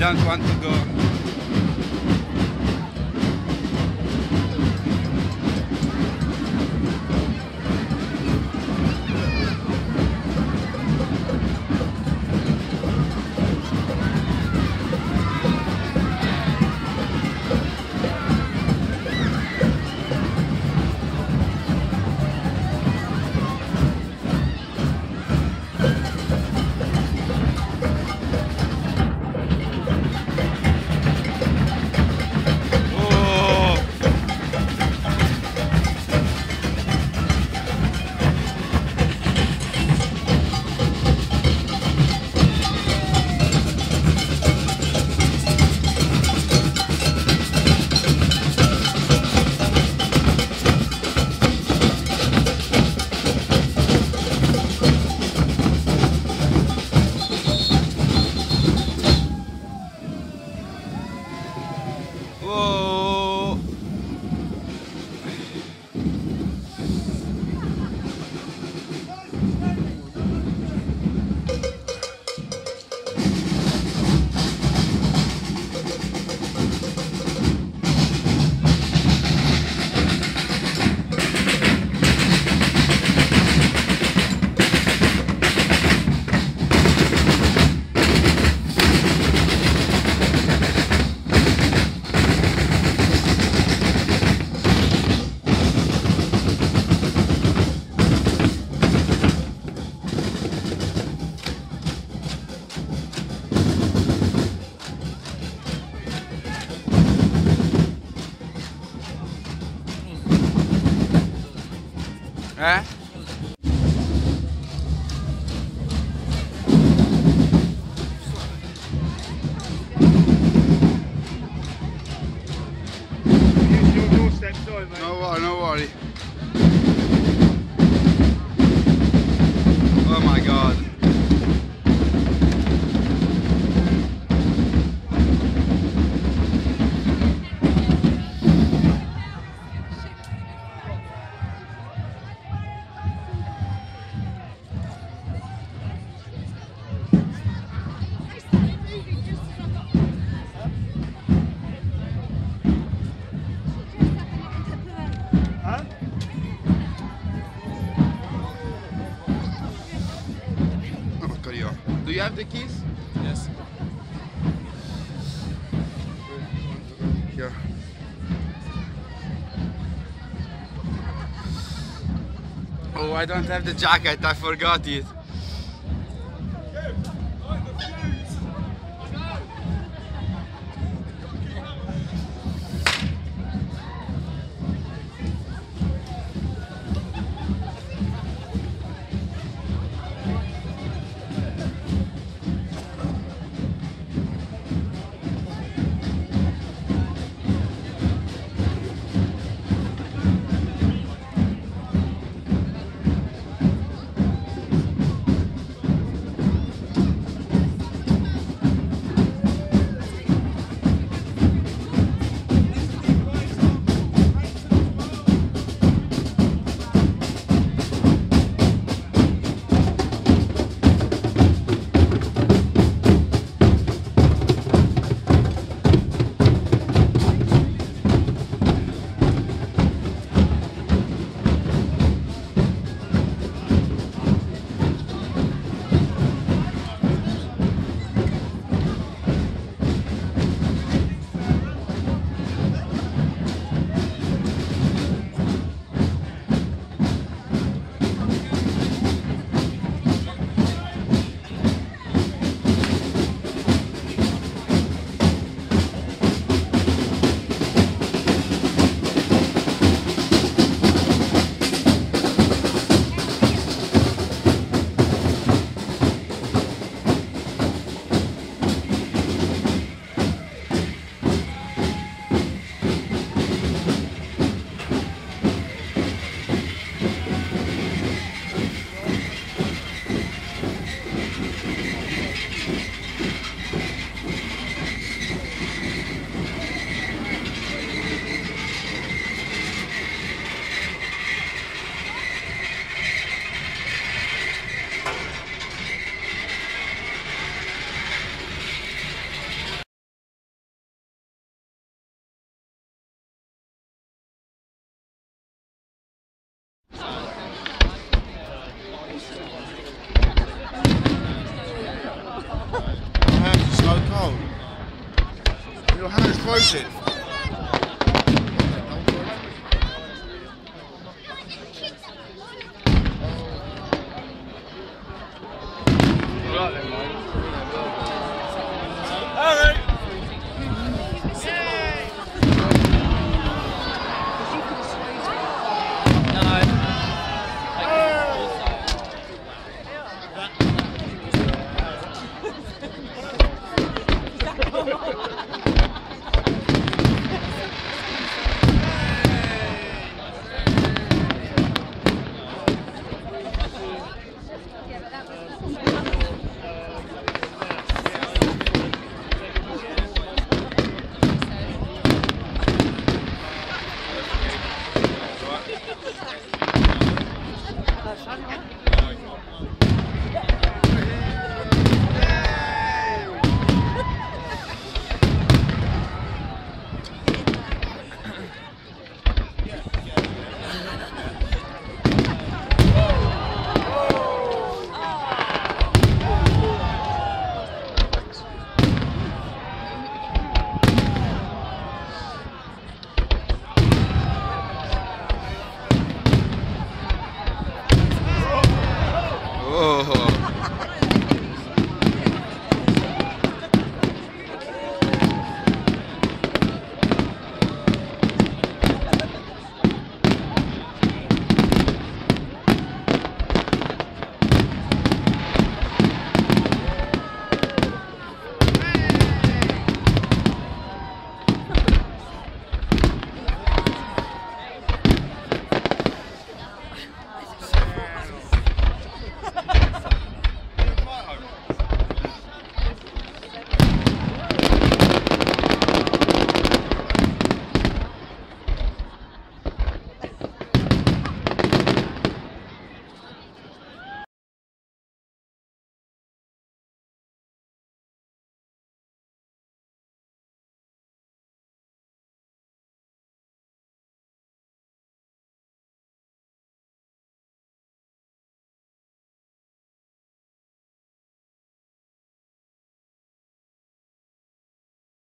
Don't want to go. The keys? Yes. Here. Oh, I don't have the jacket. I forgot it. Promotion.